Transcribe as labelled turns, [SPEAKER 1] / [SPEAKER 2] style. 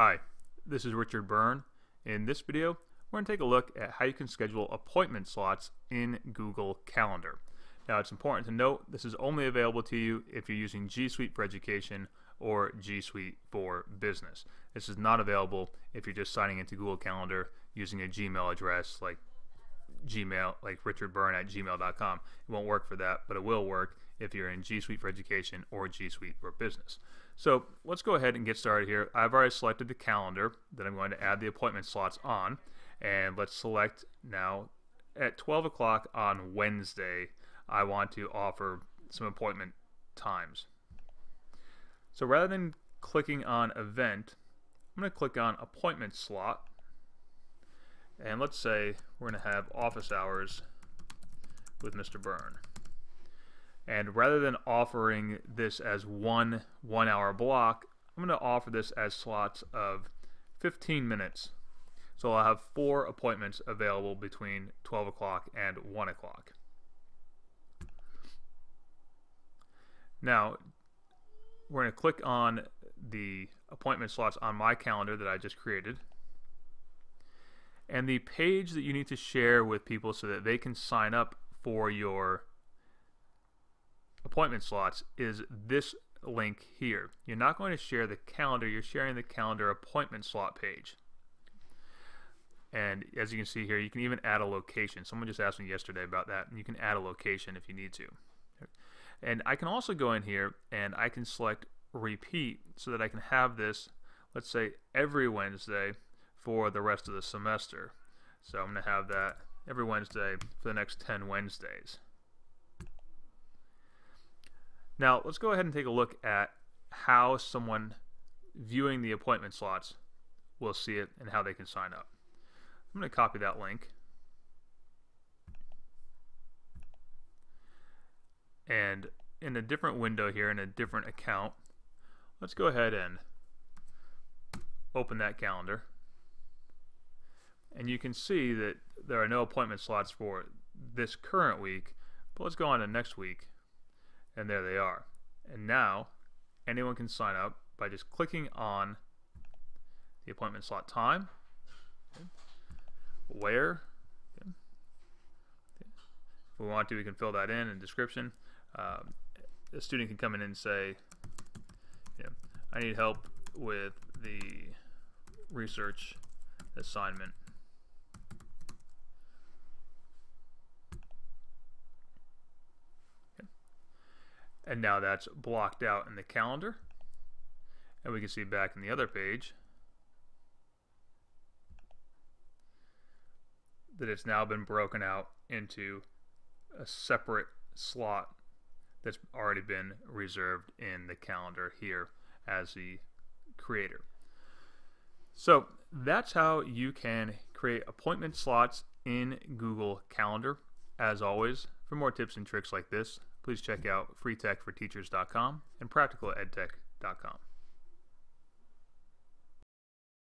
[SPEAKER 1] Hi, this is Richard Byrne. In this video, we're going to take a look at how you can schedule appointment slots in Google Calendar. Now, it's important to note this is only available to you if you're using G Suite for Education or G Suite for Business. This is not available if you're just signing into Google Calendar using a Gmail address like Gmail, like richardbyrne at gmail.com. It won't work for that, but it will work if you're in G Suite for Education or G Suite for Business. So let's go ahead and get started here. I've already selected the calendar that I'm going to add the appointment slots on. And let's select now at 12 o'clock on Wednesday, I want to offer some appointment times. So rather than clicking on event, I'm going to click on appointment slot. And let's say we're going to have office hours with Mr. Byrne. And rather than offering this as one one hour block, I'm going to offer this as slots of 15 minutes. So I'll have four appointments available between 12 o'clock and 1 o'clock. Now, we're going to click on the appointment slots on my calendar that I just created. And the page that you need to share with people so that they can sign up for your appointment slots is this link here. You're not going to share the calendar, you're sharing the calendar appointment slot page. And as you can see here, you can even add a location. Someone just asked me yesterday about that, and you can add a location if you need to. And I can also go in here and I can select repeat so that I can have this, let's say, every Wednesday for the rest of the semester. So I'm going to have that every Wednesday for the next 10 Wednesdays. Now, let's go ahead and take a look at how someone viewing the appointment slots will see it and how they can sign up. I'm going to copy that link. And in a different window here, in a different account, let's go ahead and open that calendar. And you can see that there are no appointment slots for this current week, but let's go on to next week and there they are. And now anyone can sign up by just clicking on the appointment slot time, okay. where, okay. if we want to, we can fill that in in description. Um, a student can come in and say, yeah, I need help with the research assignment And now that's blocked out in the calendar. And we can see back in the other page that it's now been broken out into a separate slot that's already been reserved in the calendar here as the creator. So that's how you can create appointment slots in Google Calendar. As always, for more tips and tricks like this, please check out freetechforteachers.com and practicaledtech.com.